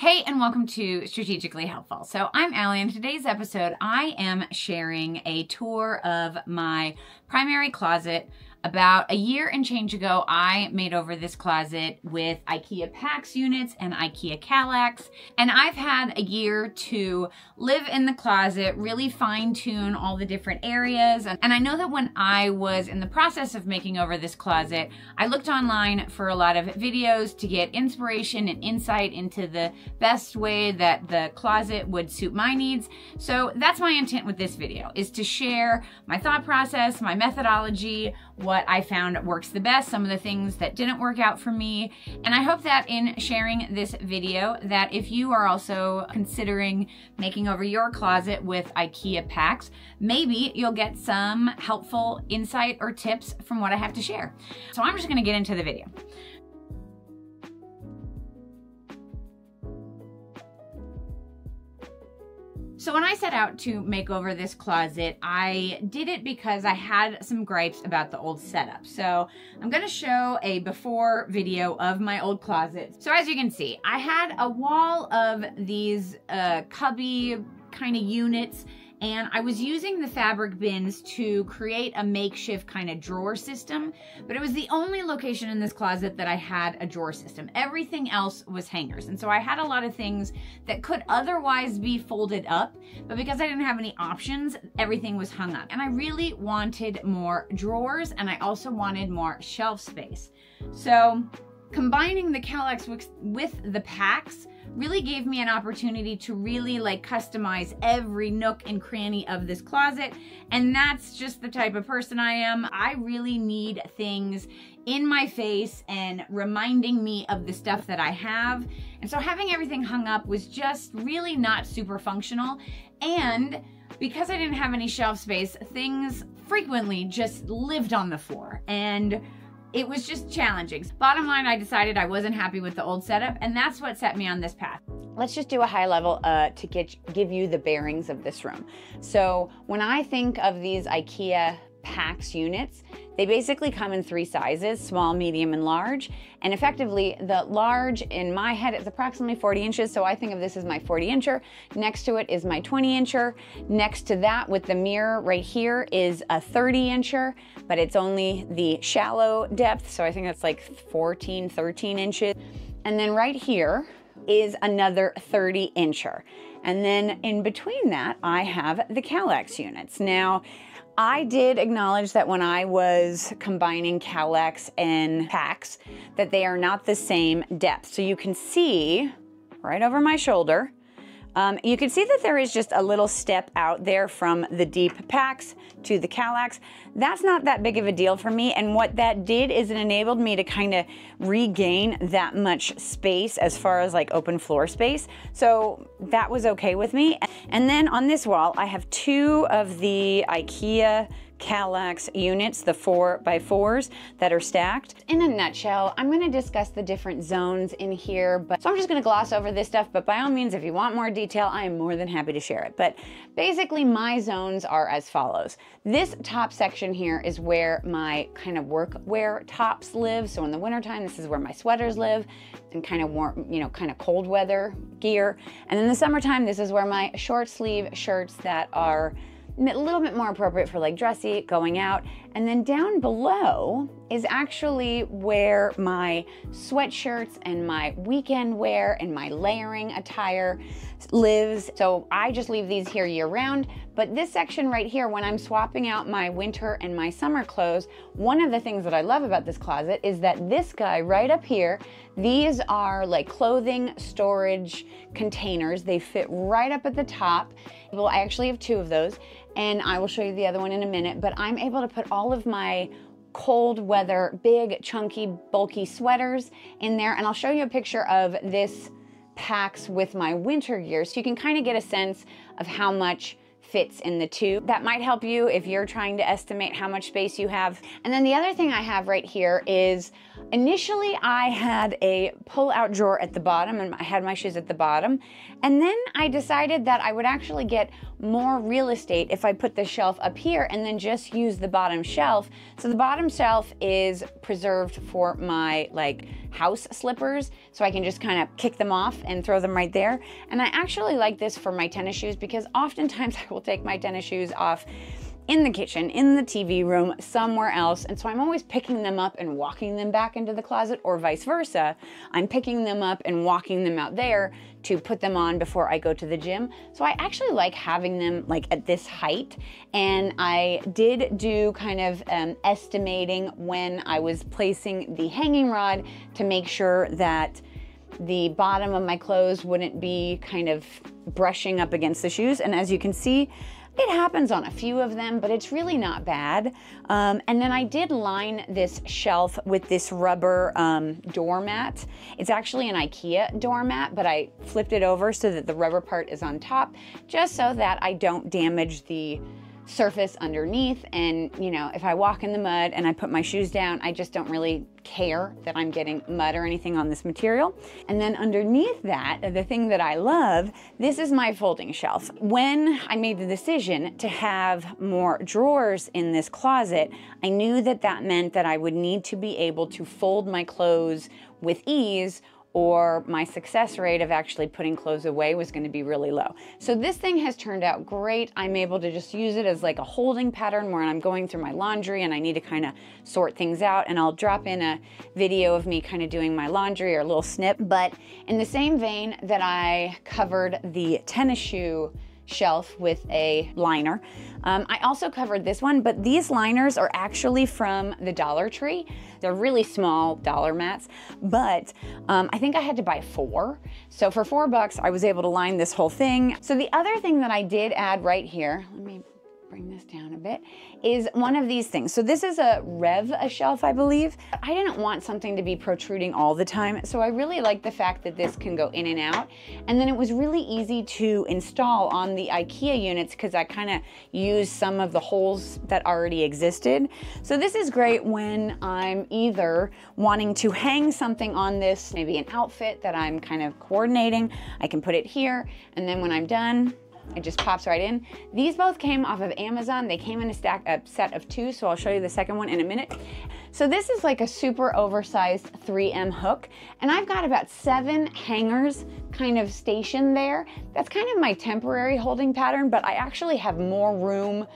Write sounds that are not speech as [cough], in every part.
Hey, and welcome to Strategically Helpful. So, I'm Allie, and today's episode, I am sharing a tour of my primary closet about a year and change ago, I made over this closet with IKEA PAX units and IKEA Kallax. And I've had a year to live in the closet, really fine tune all the different areas. And I know that when I was in the process of making over this closet, I looked online for a lot of videos to get inspiration and insight into the best way that the closet would suit my needs. So that's my intent with this video, is to share my thought process, my methodology, what I found works the best, some of the things that didn't work out for me. And I hope that in sharing this video that if you are also considering making over your closet with IKEA PAX, maybe you'll get some helpful insight or tips from what I have to share. So I'm just gonna get into the video. So when I set out to make over this closet, I did it because I had some gripes about the old setup. So I'm gonna show a before video of my old closet. So as you can see, I had a wall of these uh, cubby kind of units and I was using the fabric bins to create a makeshift kind of drawer system, but it was the only location in this closet that I had a drawer system. Everything else was hangers. And so I had a lot of things that could otherwise be folded up, but because I didn't have any options, everything was hung up. And I really wanted more drawers and I also wanted more shelf space. So combining the Kallax with the PAX really gave me an opportunity to really like customize every nook and cranny of this closet. And that's just the type of person I am. I really need things in my face and reminding me of the stuff that I have. And so having everything hung up was just really not super functional. And because I didn't have any shelf space, things frequently just lived on the floor. And it was just challenging. Bottom line, I decided I wasn't happy with the old setup, and that's what set me on this path. Let's just do a high level uh, to get give you the bearings of this room. So when I think of these IKEA PAX units. They basically come in three sizes, small, medium, and large. And effectively, the large in my head is approximately 40 inches, so I think of this as my 40 incher. Next to it is my 20 incher. Next to that with the mirror right here is a 30 incher, but it's only the shallow depth, so I think that's like 14, 13 inches. And then right here is another 30 incher. And then in between that, I have the Kallax units. Now, I did acknowledge that when I was combining Kallax and PAX, that they are not the same depth. So you can see right over my shoulder, um, you can see that there is just a little step out there from the deep PAX to the Kallax. That's not that big of a deal for me. And what that did is it enabled me to kind of regain that much space as far as like open floor space. So that was okay with me. And then on this wall, I have two of the IKEA Kallax units, the four by fours that are stacked. In a nutshell, I'm gonna discuss the different zones in here, but so I'm just gonna gloss over this stuff, but by all means, if you want more detail, I am more than happy to share it. But basically my zones are as follows. This top section here is where my kind of workwear tops live. So in the wintertime, this is where my sweaters live and kind of warm, you know, kind of cold weather gear. And in the summertime, this is where my short sleeve shirts that are a little bit more appropriate for like dressy, going out. And then down below is actually where my sweatshirts and my weekend wear and my layering attire lives. So I just leave these here year round. But this section right here, when I'm swapping out my winter and my summer clothes, one of the things that I love about this closet is that this guy right up here, these are like clothing storage containers. They fit right up at the top. Well, I actually have two of those and I will show you the other one in a minute, but I'm able to put all of my cold weather, big, chunky, bulky sweaters in there. And I'll show you a picture of this PAX with my winter gear so you can kind of get a sense of how much fits in the two. That might help you if you're trying to estimate how much space you have. And then the other thing I have right here is Initially, I had a pull out drawer at the bottom and I had my shoes at the bottom. And then I decided that I would actually get more real estate if I put the shelf up here and then just use the bottom shelf. So the bottom shelf is preserved for my like house slippers. So I can just kind of kick them off and throw them right there. And I actually like this for my tennis shoes because oftentimes [laughs] I will take my tennis shoes off in the kitchen, in the TV room, somewhere else. And so I'm always picking them up and walking them back into the closet or vice versa. I'm picking them up and walking them out there to put them on before I go to the gym. So I actually like having them like at this height. And I did do kind of um, estimating when I was placing the hanging rod to make sure that the bottom of my clothes wouldn't be kind of brushing up against the shoes. And as you can see, it happens on a few of them, but it's really not bad. Um, and then I did line this shelf with this rubber um, doormat. It's actually an IKEA doormat, but I flipped it over so that the rubber part is on top, just so that I don't damage the surface underneath. And you know if I walk in the mud and I put my shoes down I just don't really care that I'm getting mud or anything on this material. And then underneath that the thing that I love this is my folding shelf. When I made the decision to have more drawers in this closet I knew that that meant that I would need to be able to fold my clothes with ease or my success rate of actually putting clothes away was going to be really low. So this thing has turned out great. I'm able to just use it as like a holding pattern where I'm going through my laundry and I need to kind of sort things out and I'll drop in a video of me kind of doing my laundry or a little snip. But in the same vein that I covered the tennis shoe shelf with a liner. Um, I also covered this one, but these liners are actually from the Dollar Tree. They're really small dollar mats, but um, I think I had to buy four. So for four bucks, I was able to line this whole thing. So the other thing that I did add right here, let me bring this down a bit, is one of these things. So this is a Rev a shelf, I believe. I didn't want something to be protruding all the time, so I really like the fact that this can go in and out. And then it was really easy to install on the IKEA units because I kind of used some of the holes that already existed. So this is great when I'm either wanting to hang something on this, maybe an outfit that I'm kind of coordinating, I can put it here, and then when I'm done, it just pops right in. These both came off of Amazon. They came in a stack, a set of two, so I'll show you the second one in a minute. So this is like a super oversized 3M hook, and I've got about seven hangers kind of stationed there. That's kind of my temporary holding pattern, but I actually have more room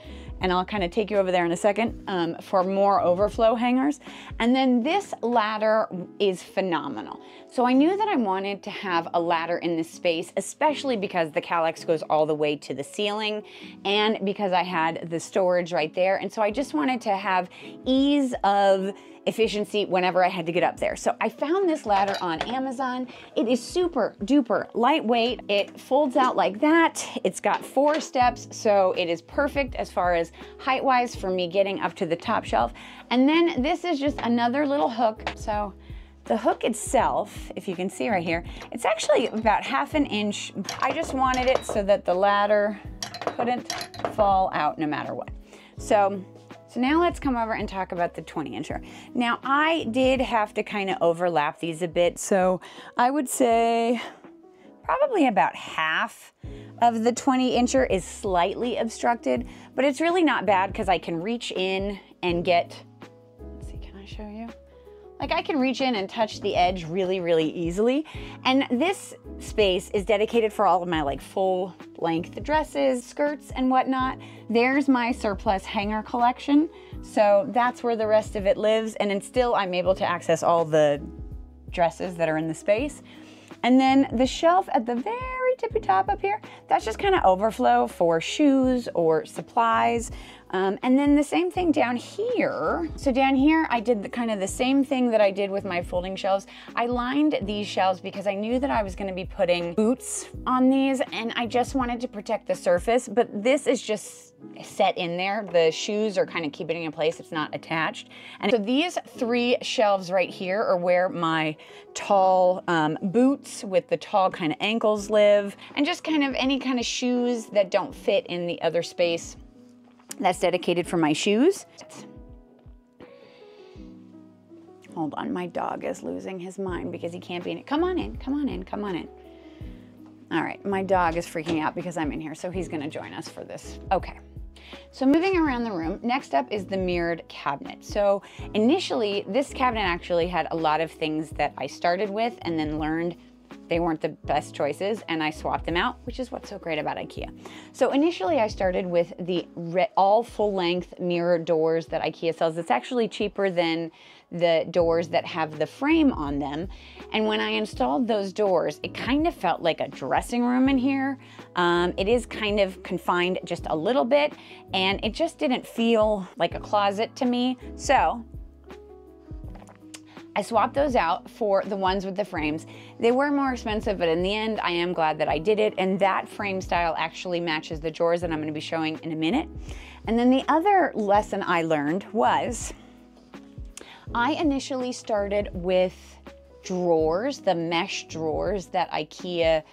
and I'll kind of take you over there in a second um, for more overflow hangers. And then this ladder is phenomenal. So I knew that I wanted to have a ladder in this space, especially because the Kallax goes all the way to the ceiling and because I had the storage right there. And so I just wanted to have ease of efficiency whenever I had to get up there. So I found this ladder on Amazon. It is super duper lightweight. It folds out like that. It's got four steps, so it is perfect as far as height wise for me getting up to the top shelf. And then this is just another little hook. So the hook itself, if you can see right here, it's actually about half an inch. I just wanted it so that the ladder couldn't fall out no matter what. So so now let's come over and talk about the 20 incher. Now I did have to kind of overlap these a bit. So I would say probably about half of the 20 incher is slightly obstructed, but it's really not bad because I can reach in and get, let's see, can I show you? Like I can reach in and touch the edge really, really easily. And this space is dedicated for all of my like full length dresses, skirts and whatnot. There's my surplus hanger collection. So that's where the rest of it lives. And then still I'm able to access all the dresses that are in the space. And then the shelf at the very tippy top up here, that's just kind of overflow for shoes or supplies. Um, and then the same thing down here. So down here, I did the, kind of the same thing that I did with my folding shelves. I lined these shelves because I knew that I was gonna be putting boots on these and I just wanted to protect the surface, but this is just set in there. The shoes are kind of keeping it in place. It's not attached. And so these three shelves right here are where my tall um, boots with the tall kind of ankles live and just kind of any kind of shoes that don't fit in the other space that's dedicated for my shoes. Hold on, my dog is losing his mind because he can't be in it. Come on in, come on in, come on in. All right, my dog is freaking out because I'm in here, so he's gonna join us for this. Okay. So moving around the room, next up is the mirrored cabinet. So initially, this cabinet actually had a lot of things that I started with and then learned they weren't the best choices and I swapped them out, which is what's so great about IKEA. So initially I started with the all full length mirror doors that IKEA sells. It's actually cheaper than the doors that have the frame on them. And when I installed those doors, it kind of felt like a dressing room in here. Um, it is kind of confined just a little bit and it just didn't feel like a closet to me. So I swapped those out for the ones with the frames. They were more expensive, but in the end, I am glad that I did it. And that frame style actually matches the drawers that I'm gonna be showing in a minute. And then the other lesson I learned was I initially started with drawers, the mesh drawers that IKEA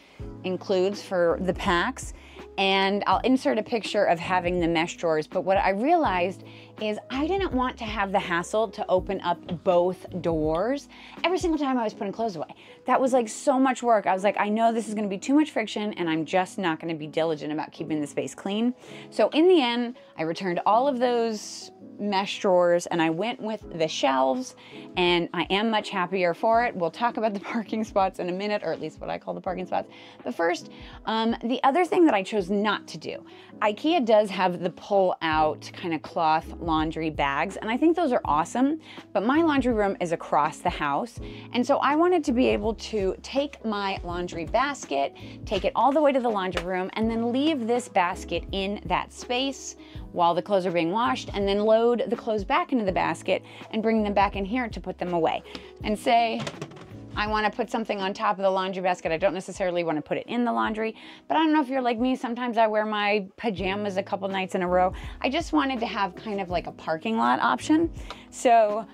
includes for the PAX. And I'll insert a picture of having the mesh drawers. But what I realized is I didn't want to have the hassle to open up both doors every single time I was putting clothes away. That was like so much work. I was like, I know this is gonna be too much friction and I'm just not gonna be diligent about keeping the space clean. So in the end, I returned all of those mesh drawers and I went with the shelves and I am much happier for it. We'll talk about the [laughs] parking spots in a minute, or at least what I call the parking spots. But first, um, the other thing that I chose not to do, IKEA does have the pull out kind of cloth laundry bags and I think those are awesome, but my laundry room is across the house. And so I wanted to be able to take my laundry basket, take it all the way to the laundry room and then leave this basket in that space while the clothes are being washed and then load the clothes back into the basket and bring them back in here to put them away. And say, I want to put something on top of the laundry basket. I don't necessarily want to put it in the laundry, but I don't know if you're like me. Sometimes I wear my pajamas a couple nights in a row. I just wanted to have kind of like a parking lot option. So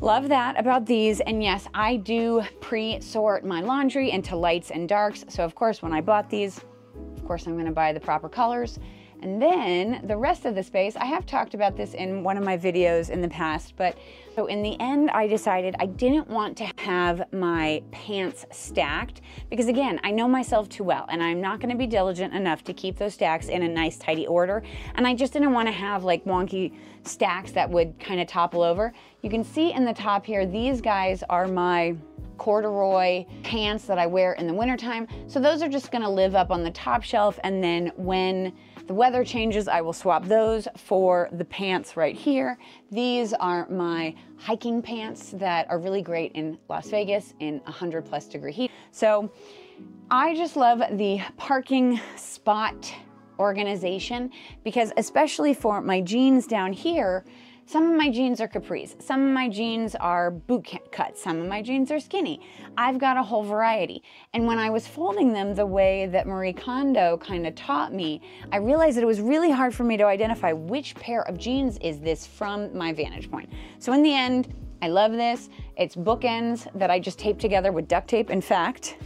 Love that about these. And yes, I do pre-sort my laundry into lights and darks. So of course, when I bought these, of course, I'm gonna buy the proper colors. And then the rest of the space, I have talked about this in one of my videos in the past, but so in the end, I decided I didn't want to have my pants stacked because again, I know myself too well and I'm not gonna be diligent enough to keep those stacks in a nice tidy order. And I just didn't wanna have like wonky stacks that would kind of topple over. You can see in the top here, these guys are my corduroy pants that I wear in the wintertime. So those are just gonna live up on the top shelf and then when the weather changes, I will swap those for the pants right here. These are my hiking pants that are really great in Las Vegas in 100 plus degree heat. So I just love the parking spot organization because especially for my jeans down here, some of my jeans are capris, some of my jeans are boot cut, some of my jeans are skinny. I've got a whole variety. And when I was folding them the way that Marie Kondo kind of taught me, I realized that it was really hard for me to identify which pair of jeans is this from my vantage point. So in the end, I love this. It's bookends that I just taped together with duct tape. In fact,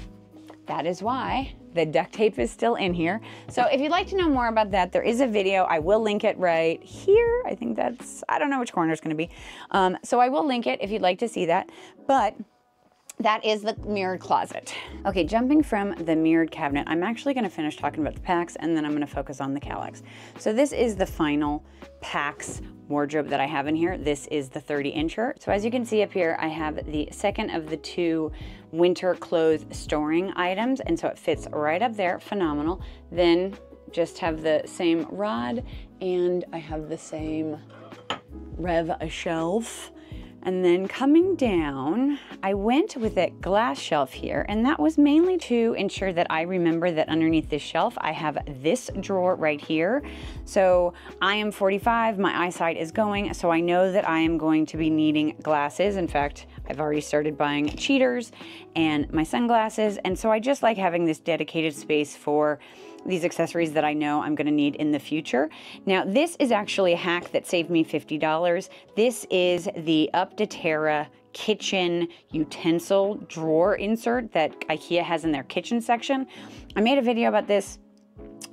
that is why the duct tape is still in here. So if you'd like to know more about that, there is a video. I will link it right here. I think that's, I don't know which corner it's gonna be. Um, so I will link it if you'd like to see that. But that is the mirrored closet. Okay, jumping from the mirrored cabinet, I'm actually gonna finish talking about the PAX and then I'm gonna focus on the Kallax. So this is the final PAX wardrobe that I have in here. This is the 30 incher. So as you can see up here, I have the second of the two winter clothes storing items. And so it fits right up there, phenomenal. Then just have the same rod and I have the same Rev a shelf and then coming down, I went with a glass shelf here, and that was mainly to ensure that I remember that underneath this shelf, I have this drawer right here. So I am 45, my eyesight is going, so I know that I am going to be needing glasses. In fact, I've already started buying cheaters and my sunglasses, and so I just like having this dedicated space for these accessories that I know I'm gonna need in the future. Now, this is actually a hack that saved me $50. This is the UPPDATERA kitchen utensil drawer insert that IKEA has in their kitchen section. I made a video about this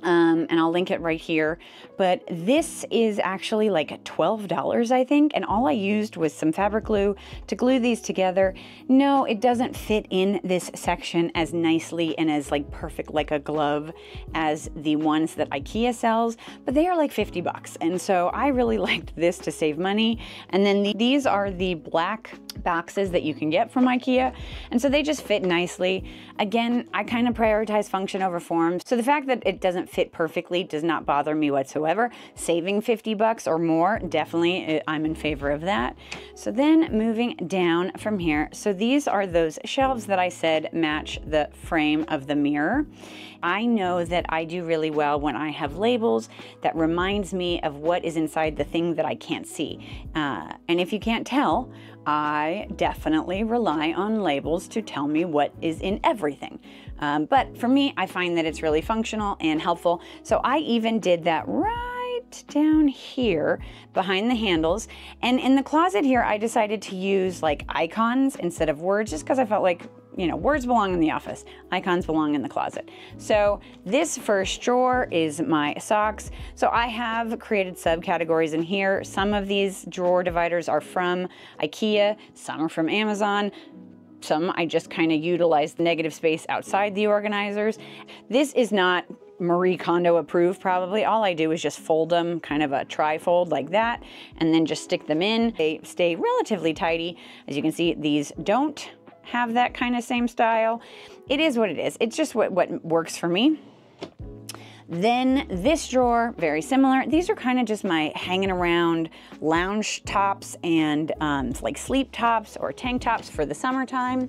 um, and I'll link it right here. But this is actually like $12, I think, and all I used was some fabric glue to glue these together. No, it doesn't fit in this section as nicely and as like perfect like a glove as the ones that IKEA sells, but they are like 50 bucks. And so I really [laughs] liked this to save money. And then the, these are the black boxes that you can get from IKEA. And so they just fit nicely. Again, I kind of prioritize function over form. So the fact that it doesn't fit perfectly does not bother me whatsoever. Saving 50 bucks or more, definitely eh, I'm in favor of that. So then moving down from here. So these are those shelves that I said match the frame of the mirror. I know that I do really well when I have labels that reminds me of what is inside the thing that I can't see. Uh, and if you can't tell, I definitely rely on labels to tell me what is in everything. Um, but for me, I find that it's really functional and helpful. So I even did that right down here behind the handles. And in the closet here, I decided to use like icons instead of words just because I felt like you know, words belong in the office, icons belong in the closet. So this first drawer is my socks. So I have created subcategories in here. Some of these drawer dividers are from IKEA, some are from Amazon. Some I just kind of utilize the negative space outside the organizers. This is not Marie Kondo approved probably. All I do is just fold them, kind of a tri-fold like that, and then just stick them in. They stay relatively tidy. As you can see, these don't have that kind of same style. It is what it is. It's just what, what works for me. Then this drawer, very similar. These are kind of just my hanging around lounge tops and um, like sleep tops or tank tops for the summertime.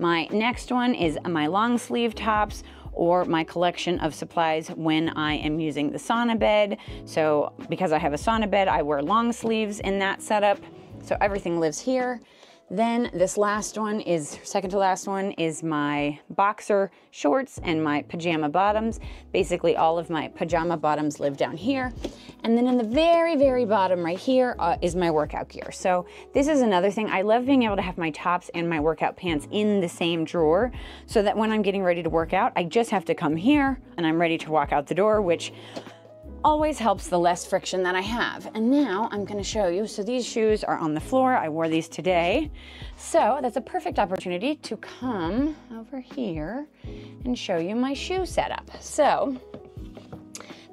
My next one is my long sleeve tops or my collection of supplies when I am using the sauna bed. So because I have a sauna bed, I wear long sleeves in that setup. So everything lives here. Then this last one is, second to last one, is my boxer shorts and my pajama bottoms. Basically all of my pajama bottoms live down here. And then in the very, very bottom right here uh, is my workout gear. So this is another thing. I love being able to have my tops and my workout pants in the same drawer so that when I'm getting ready to work out, I just have to come here and I'm ready to walk out the door, which always helps the less friction that I have. And now I'm gonna show you, so these shoes are on the floor. I wore these today. So that's a perfect opportunity to come over here and show you my shoe setup. So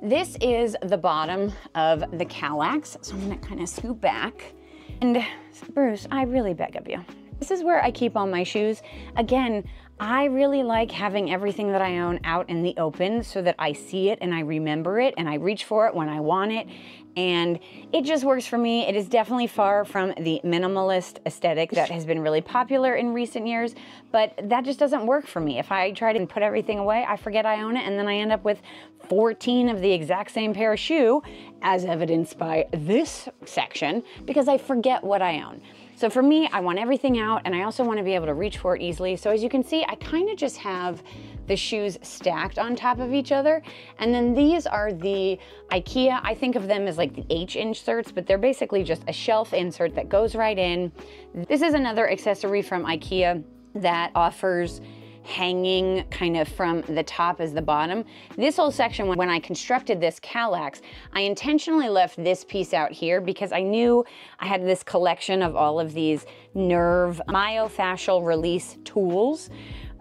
this is the bottom of the Kallax. So I'm gonna kind of scoop back. And Bruce, I really beg of you. This is where I keep all my shoes. Again, I really like having everything that I own out in the open so that I see it and I remember it and I reach for it when I want it. And it just works for me. It is definitely far from the minimalist aesthetic that has been really popular in recent years, but that just doesn't work for me. If I try to put everything away, I forget I own it and then I end up with 14 of the exact same pair of shoe, as evidenced by this section, because I forget what I own. So for me, I want everything out and I also want to be able to reach for it easily. So as you can see, I kind of just have the shoes stacked on top of each other. And then these are the IKEA, I think of them as like the H inserts, but they're basically just a shelf insert that goes right in. This is another accessory from IKEA that offers hanging kind of from the top as the bottom. This whole section, when I constructed this Kallax, I intentionally left this piece out here because I knew I had this collection of all of these nerve myofascial release tools.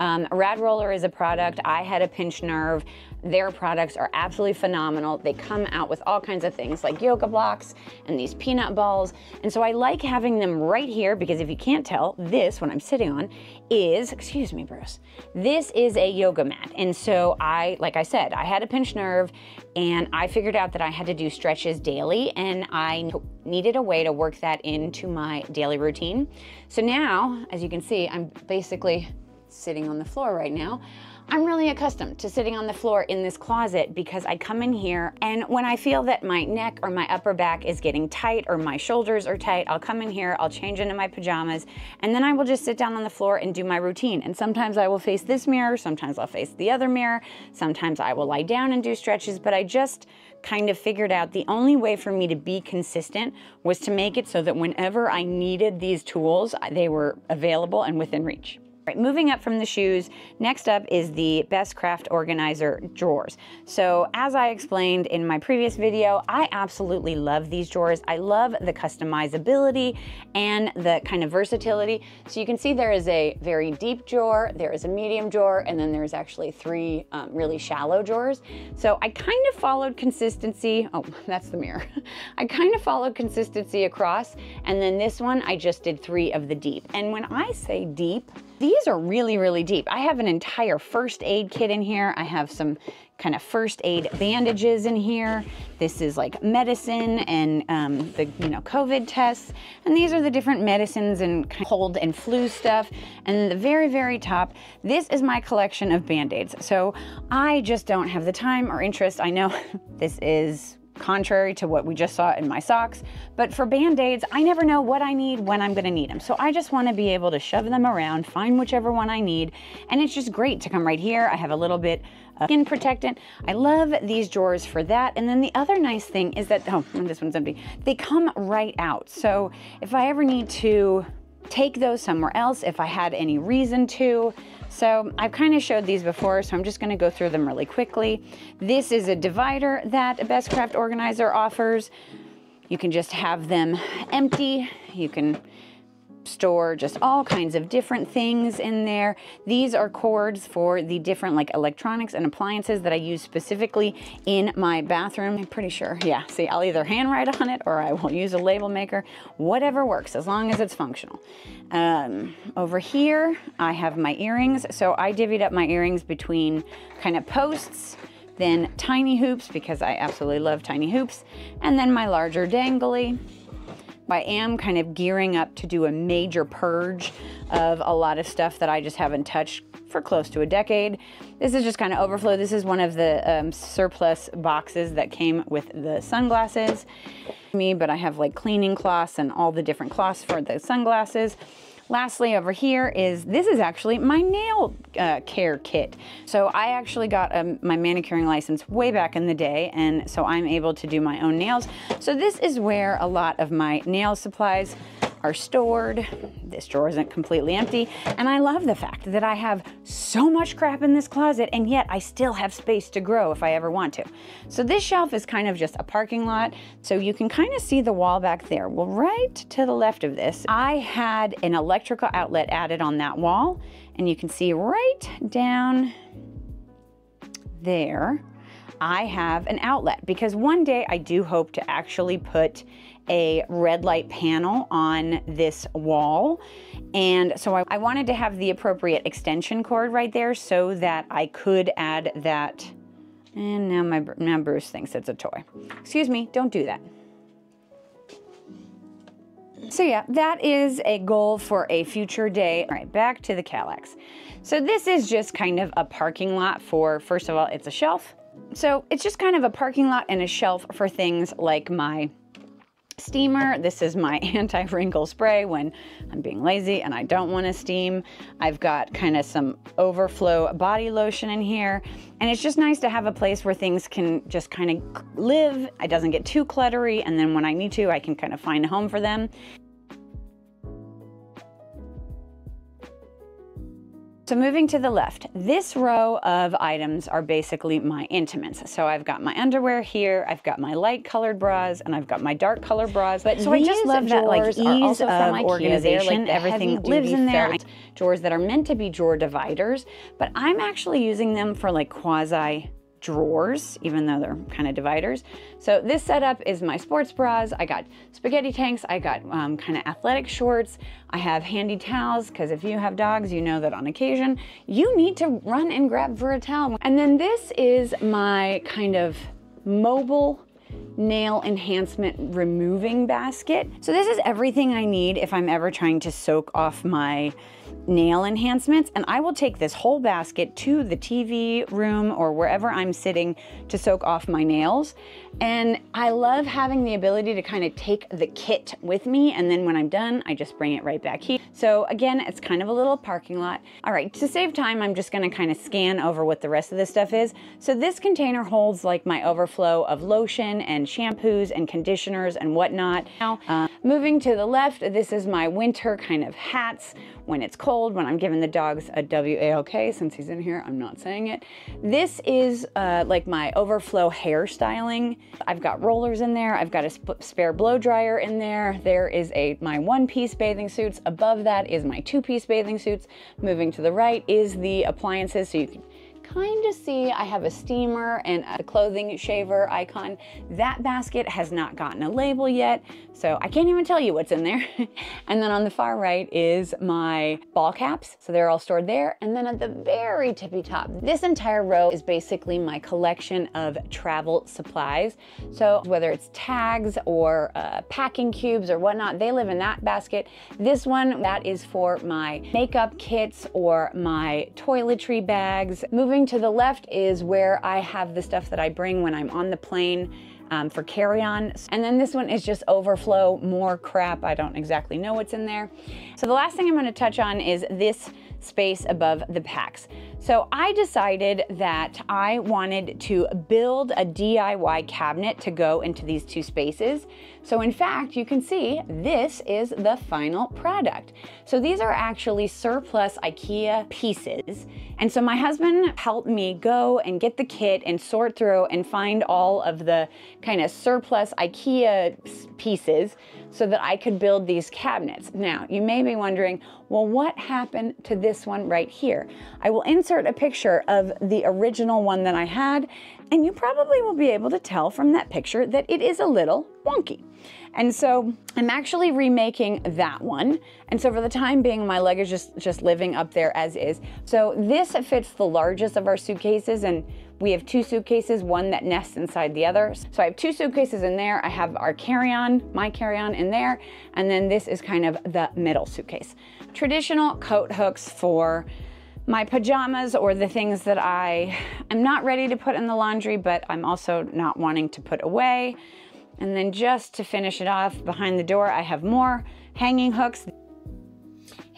Um, Rad Roller is a product. I had a pinched nerve. Their products are absolutely phenomenal. They come out with all kinds of things like yoga blocks and these peanut balls. And so I like having them right here because if you can't tell, this, when I'm sitting on, is, excuse me, Bruce, this is a yoga mat. And so I, like I said, I had a pinched nerve and I figured out that I had to do stretches daily and I needed a way to work that into my daily routine. So now, as you can see, I'm basically sitting on the floor right now. I'm really accustomed to sitting on the floor in this closet because I come in here and when I feel that my neck or my upper back is getting tight or my shoulders are tight, I'll come in here, I'll change into my pajamas, and then I will just sit down on the floor and do my routine. And sometimes I will face this mirror, sometimes I'll face the other mirror, sometimes I will lie down and do stretches, but I just kind of figured out the only way for me to be consistent was to make it so that whenever I needed these tools, they were available and within reach. Right, moving up from the shoes, next up is the Best Craft Organizer drawers. So as I explained in my previous video, I absolutely love these drawers. I love the customizability and the kind of versatility. So you can see there is a very deep drawer, there is a medium drawer, and then there's actually three um, really shallow drawers. So I kind of followed consistency. Oh, [laughs] that's the mirror. [laughs] I kind of followed consistency across, and then this one, I just did three of the deep. And when I say deep, these are really, really deep. I have an entire first aid kit in here. I have some kind of first aid bandages in here. This is like medicine and um, the you know COVID tests. And these are the different medicines and cold and flu stuff. And the very, very top, this is my collection of band-aids. So I just don't have the time or interest. I know [laughs] this is contrary to what we just saw in my socks. But for band-aids, I never know what I need when I'm gonna need them. So I just wanna be able to shove them around, find whichever one I need. And it's just great to come right here. I have a little bit of skin protectant. I love these drawers for that. And then the other nice thing is that, oh, [laughs] this one's empty. They come right out. So if I ever need to take those somewhere else, if I had any reason to, so I've kind of showed these before, so I'm just gonna go through them really quickly. This is a divider that a Best Craft Organizer offers. You can just have them empty. You can store just all kinds of different things in there. These are cords for the different like electronics and appliances that I use specifically in my bathroom. I'm pretty sure, yeah, see, I'll either handwrite on it or I will use a label maker, whatever works, as long as it's functional. Um, over here, I have my earrings. So I divvied up my earrings between kind of posts, then tiny hoops because I absolutely love tiny hoops, and then my larger dangly. I am kind of gearing up to do a major purge of a lot of stuff that I just haven't touched for close to a decade. This is just kind of overflow. This is one of the um, surplus boxes that came with the sunglasses. Me, but I have like cleaning cloths and all the different cloths for the sunglasses. Lastly, over here is, this is actually my nail uh, care kit. So I actually got um, my manicuring license way back in the day, and so I'm able to do my own nails. So this is where a lot of my nail supplies are stored. This drawer isn't completely empty. And I love the fact that I have so much crap in this closet and yet I still have space to grow if I ever want to. So this shelf is kind of just a parking lot. So you can kind of see the wall back there. Well, right to the left of this, I had an electrical outlet added on that wall. And you can see right down there, I have an outlet because one day I do hope to actually put a red light panel on this wall. And so I, I, wanted to have the appropriate extension cord right there so that I could add that. And now my now Bruce thinks it's a toy. Excuse me, don't do that. So yeah, that is a goal for a future day. All right, back to the Kallax. So this is just kind of a parking lot for, first of all, it's a shelf. So it's just kind of a parking lot and a shelf for things like my steamer. This is my [laughs] anti-wrinkle spray when I'm being lazy and I don't want to steam. I've got kind of some overflow body lotion in here. And it's just nice to have a place where things can just kind of live. It doesn't get too cluttery. And then when I need to, I can kind of find a home for them. So moving to the left, this row of items are basically my intimates. So I've got my underwear here, I've got my light colored bras, and I've got my dark colored bras. But so I just love that like ease of organization. Like Everything lives in there. Drawers that are meant to be drawer dividers, but I'm actually using them for like quasi drawers, even though they're kind of dividers. So this setup is my sports bras. I got spaghetti tanks. I got um, kind of athletic shorts. I have handy towels because if you have dogs, you know that on occasion you need to run and grab for a towel. And then this is my kind of mobile nail enhancement removing basket. So this is everything I need if I'm ever trying to soak off my nail enhancements and I will take this whole basket to the TV room or wherever I'm sitting to soak off my nails. And I love having the ability to kind of take the kit with me and then when I'm done, I just bring it right back here. So again, it's kind of a little parking lot. All right, to save time, I'm just gonna kind of scan over what the rest of this stuff is. So this container holds like my overflow of lotion and shampoos and conditioners and whatnot. Now, uh, moving to the left, this is my winter kind of hats when it's cold, when I'm giving the dogs a W-A-L-K, since he's in here, I'm not saying it. This is uh, like my overflow hair styling. I've got rollers in there. I've got a sp spare blow dryer in there. There is a my one-piece bathing suits. Above that is my two-piece bathing suits. Moving to the right is the appliances, so you can kind of see I have a steamer and a clothing shaver icon. That basket has not gotten a label yet, so I can't even tell you what's in there. [laughs] and then on the far right is my ball caps. So they're all stored there. And then at the very tippy top, this entire row is basically my collection of travel supplies. So whether it's tags or uh, packing cubes or whatnot, they live in that basket. This one, that is for my makeup kits or my toiletry bags. Moving To the left is where I have the stuff that I bring when I'm on the plane um, for carry-on. And then this one is just overflow, more crap. I don't exactly know what's in there. So the last thing I'm gonna touch on is this space above the PAX. So I decided that I wanted to build a DIY cabinet to go into these two spaces. So in fact, you can see this is the final product. So these are actually surplus IKEA pieces. And so my husband helped me go and get the kit and sort through and find all of the kind of surplus IKEA pieces so that I could build these cabinets. Now, you may be wondering, well, what happened to this one right here? I will insert a picture of the original one that I had, and you probably will be able to tell from that picture that it is a little wonky. And so I'm actually remaking that one. And so for the time being, my leg is just, just living up there as is. So this fits the largest of our suitcases and we have two suitcases, one that nests inside the other. So I have two suitcases in there. I have our carry-on, my carry-on in there, and then this is kind of the middle suitcase. Traditional coat hooks for my pajamas or the things that I am not ready to put in the laundry, but I'm also not wanting to put away. And then just to finish it off, behind the door, I have more hanging hooks.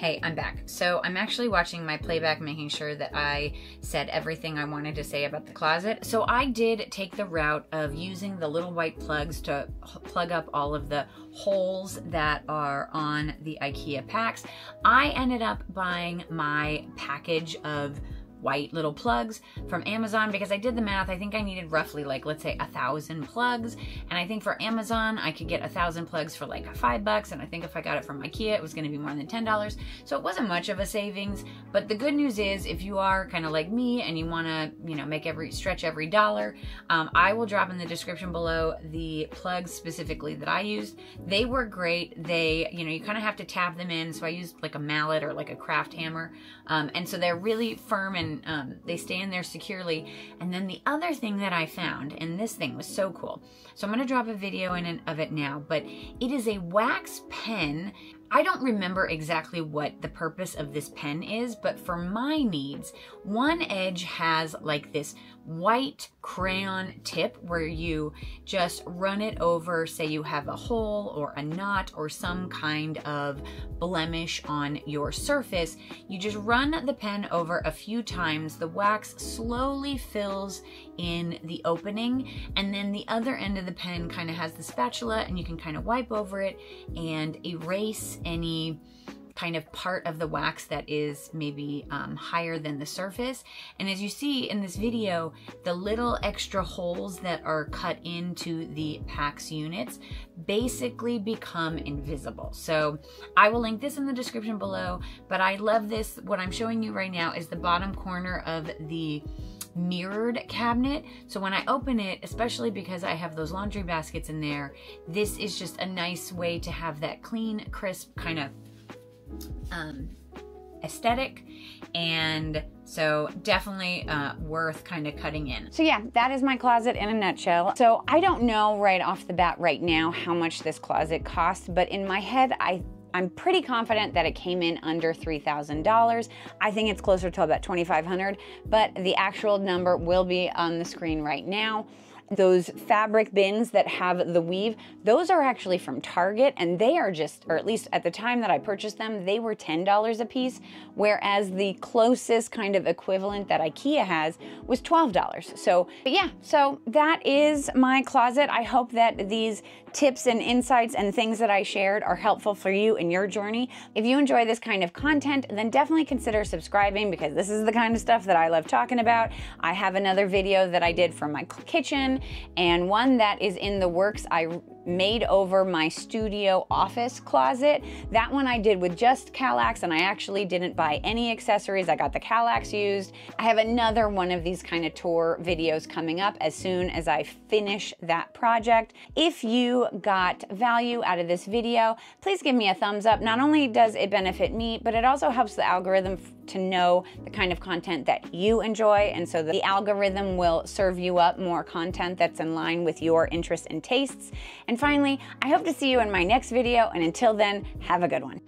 Hey, I'm back. So I'm actually watching my playback, making sure that I said everything I wanted to say about the closet. So I did take the route of using the little white plugs to plug up all of the holes that are on the IKEA PAX. I ended up buying my package of white little plugs from Amazon because I did the math. I think I needed roughly like, let's say a thousand plugs. And I think for Amazon, I could get a thousand plugs for like five bucks. And I think if I got it from Ikea, it was gonna be more than $10. So it wasn't much of a savings. But the good news is if you are kind of like me and you wanna, you know, make every, stretch every dollar, um, I will drop in the description below the plugs specifically that I used. They were great. They, you know, you kind of have to tap them in. So I used like a mallet or like a craft hammer. Um, and so they're really firm and um, they stay in there securely. And then the other thing that I found, and this thing was so cool. So I'm to drop a video in of it now, but it is a wax pen I don't remember exactly what the purpose of this pen is, but for my needs, one edge has like this white crayon tip where you just run it over, say you have a hole or a knot or some kind of blemish on your surface. You just run the pen over a few times. The wax slowly fills in the opening and then the other end of the pen kind of has the spatula and you can kind of wipe over it and erase any kind of part of the wax that is maybe um, higher than the surface. And as you see in this video, the little extra holes that are cut into the PAX units basically become invisible. So I will link this in the description below, but I love this. What I'm showing you right now is the bottom corner of the mirrored cabinet. So when I open it, especially because I have those laundry baskets in there, this is just a nice way to have that clean, crisp kind of um, aesthetic and so definitely uh, worth kind of cutting in. So yeah, that is my closet in a nutshell. So I don't know right off the bat right now how much this closet costs, but in my head, I I'm pretty confident that it came in under $3,000. I think it's closer to about 2,500, but the actual number will be on the screen right now. Those fabric bins that have the weave, those are actually from Target and they are just, or at least at the time that I purchased them, they were $10 a piece, whereas the closest kind of equivalent that IKEA has was $12. So but yeah, so that is my closet. I hope that these tips and insights and things that I shared are helpful for you in your journey. If you enjoy this kind of content, then definitely consider subscribing because this is the kind of stuff that I love talking about. I have another video that I did from my kitchen and one that is in the works. I made over my studio office closet. That one I did with just Kallax and I actually didn't buy any accessories. I got the Kallax used. I have another one of these kind of tour videos coming up as soon as I finish that project. If you got value out of this video, please give me a thumbs up. Not only does it benefit me, but it also helps the algorithm to know the kind of content that you enjoy. And so the algorithm will serve you up more content that's in line with your interests and tastes. And finally, I hope to see you in my next video. And until then, have a good one.